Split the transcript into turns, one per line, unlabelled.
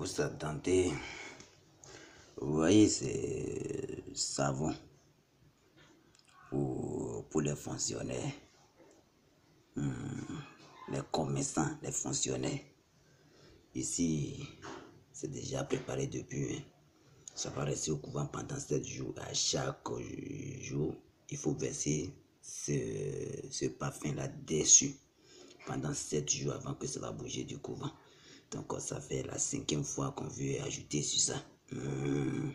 vous attendez. Vous voyez, c'est savon pour, pour les fonctionnaires, hmm, les commerçants, les fonctionnaires. Ici, c'est déjà préparé depuis. Hein. Ça va rester au couvent pendant 7 jours. À chaque jour, il faut verser ce, ce parfum-là dessus pendant 7 jours avant que ça va bouger du couvent. Donc ça fait la cinquième fois qu'on veut ajouter sur ça. Hmm.